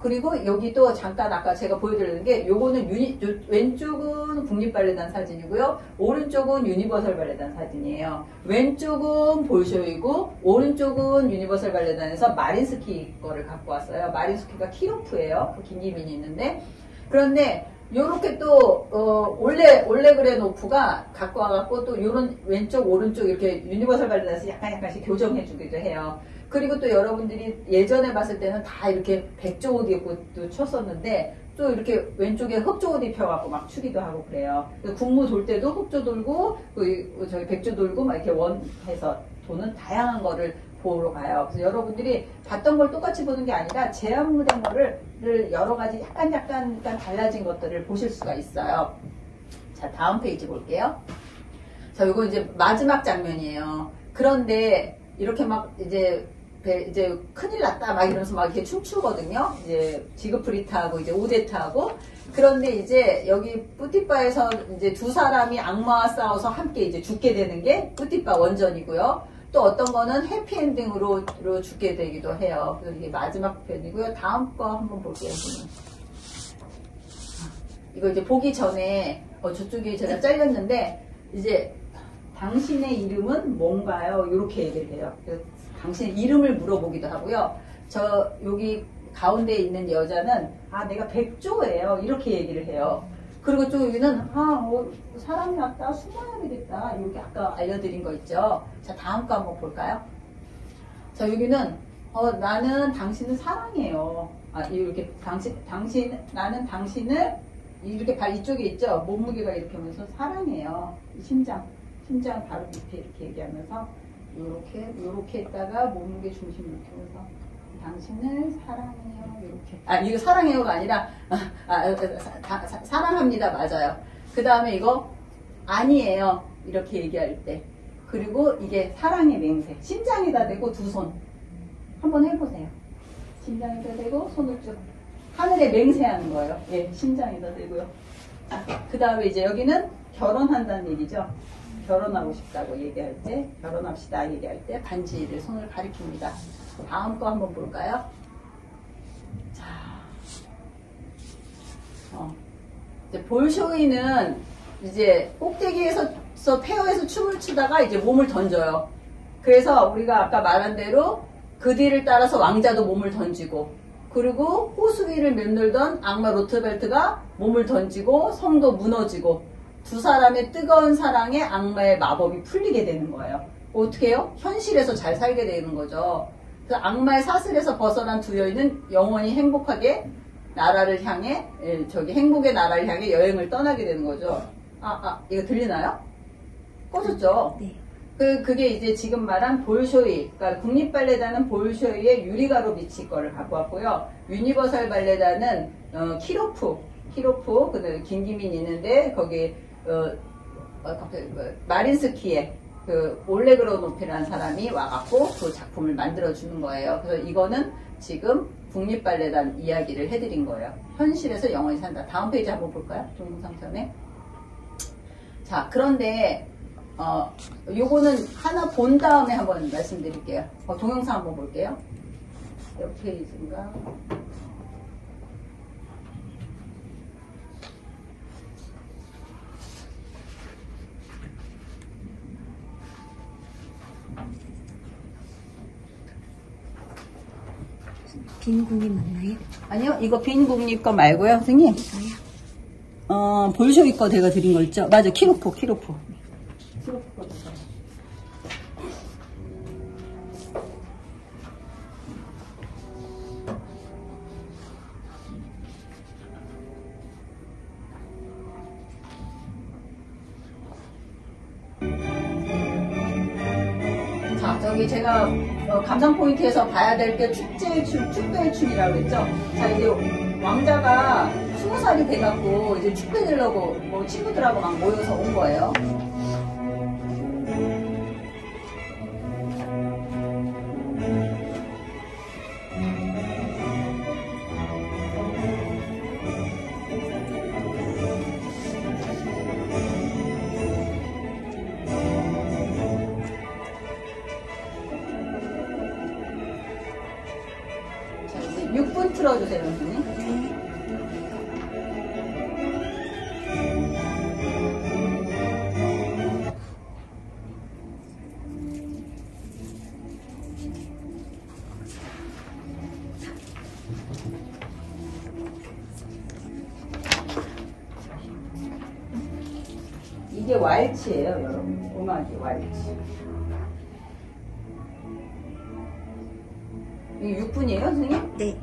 그리고 여기도 잠깐 아까 제가 보여드리는 게 요거는 유니, 요- 왼쪽은 국립발레단 사진이고요. 오른쪽은 유니버설 발레단 사진이에요. 왼쪽은 볼쇼이고 오른쪽은 유니버설 발레단에서 마린스키 거를 갖고 왔어요. 마린스키가 키로프예요. 그 김기민이 있는데 그런데 요렇게 또 어, 올레 올레 그레노프가 갖고 와갖고 또 요런 왼쪽 오른쪽 이렇게 유니버설 발레단에서 약간 약간씩 교정해주기도 해요. 그리고 또 여러분들이 예전에 봤을 때는 다 이렇게 백조 옷 입고 또 쳤었는데 또 이렇게 왼쪽에 흑조 옷 입혀갖고 막 추기도 하고 그래요. 국무 돌 때도 흑조 돌고 그 저기 백조 돌고 막 이렇게 원해서 도는 다양한 거를 보러 가요. 그래서 여러분들이 봤던 걸 똑같이 보는 게 아니라 제한 무대물을 여러 가지 약간 약간 약간 달라진 것들을 보실 수가 있어요. 자 다음 페이지 볼게요. 자 이거 이제 마지막 장면이에요. 그런데 이렇게 막 이제 배- 이제 큰일 났다 막 이러면서 막 이렇게 춤추거든요. 이제 지그프리트하고 이제 오데트하고 그런데 이제 여기 뿌띠바에서 이제 두 사람이 악마와 싸워서 함께 이제 죽게 되는 게 뿌띠바 원전이고요. 또 어떤 거는 해피엔딩으로 로 죽게 되기도 해요. 그래서 이게 마지막 편이고요. 다음 거 한번 볼게요. 이거 이제 보기 전에 어, 저쪽에 제가 잘렸는데 이제 당신의 이름은 뭔가요? 이렇게 얘기를 해요. 당신의 이름을 물어보기도 하고요. 저 여기 가운데 있는 여자는 아 내가 백조예요. 이렇게 얘기를 해요. 그리고 또 여기는 아 어, 사람이 왔다 숨어야 되겠다. 이렇게 아까 알려드린 거 있죠. 자 다음 거 한번 볼까요? 자 여기는 어 나는 당신을 사랑해요. 아 이렇게 당신 당신 나는 당신을 이렇게 발 이쪽에 있죠. 몸무게가 이렇게 하면서 사랑해요. 이 심장 심장 바로 밑에 이렇게 얘기하면서 이렇게 이렇게 했다가 몸무게 중심 이렇게 하면서 당신을 사랑해요 이렇게. 아 이거 사랑해요가 아니라 아, 아, 사, 사- 사 랑합니다. 맞아요. 그 다음에 이거 아니에요. 이렇게 얘기할 때. 그리고 이게 사랑의 맹세. 심장에다 대고 두 손. 한번 해보세요. 심장에다 대고 손을 쭉. 하늘에 맹세하는 거예요. 예 심장에다 대고요. 그 다음에 이제 여기는 결혼한다는 얘기죠 결혼하고 싶다고 얘기할 때 결혼합시다 얘기할 때 반지를 손을 가리킵니다 다음 거 한번 볼까요? 자, 어, 이제 볼쇼이는 이제 꼭대기에서 서 페어에서 춤을 추다가 이제 몸을 던져요. 그래서 우리가 아까 말한 대로 그 뒤를 따라서 왕자도 몸을 던지고 그리고 호수 위를 맴돌던 악마 로트벨트가 몸을 던지고 성도 무너지고 두 사람의 뜨거운 사랑에 악마의 마법이 풀리게 되는 거예요. 어떻게 해요? 현실에서 잘 살게 되는 거죠. 그래서 악마의 사슬에서 벗어난 두 여인은 영원히 행복하게 나라를 향해 예, 저기 행복의 나라를 향해 여행을 떠나게 되는 거죠. 아, 아 이거 들리나요? 꺼졌죠? 네. 그, 그게 이제 지금 말한 볼쇼이, 그러니까 국립 발레단은 볼쇼이의 유리 그리가로비치 거를 갖고 왔고요. 유니버설 발레단은 어, 키로프, 키로프, 그 김기민 있는데 거기 어, 어, 뭐, 마린스키의 그 올레그로노피라는 사람이 와갖고 그 작품을 만들어 주는 거예요. 그래서 이거는 지금 국립발레단 이야기를 해드린 거예요. 현실에서 영원히 산다. 다음 페이지 한번 볼까요? 동영상편에. 자, 그런데 어, 요거는 하나 본 다음에 한번 말씀드릴게요. 어, 동영상 한번 볼게요. 몇 페이지인가? 빈 공이 맞나요? 아니요, 이거 빈 국립 거 말고요, 선생님. 이거요? 어, 볼쇼이 거 제가 드린 거 있죠? 맞아, 키로포, 키로포. 키로포 저기 제가 어, 감상 포인트에서 봐야 될 게 축제의 춤, 축배의 춤이라고 했죠. 자, 이제 왕자가 스무 살이 돼갖고 이제 축배 들려고 뭐 친구들하고 막 모여서 온 거예요. 6분 들어주세요, 선생님. 네. 이게 왈츠예요, 여러분. 음악이 왈츠. 6분이에요, 선생님? 네.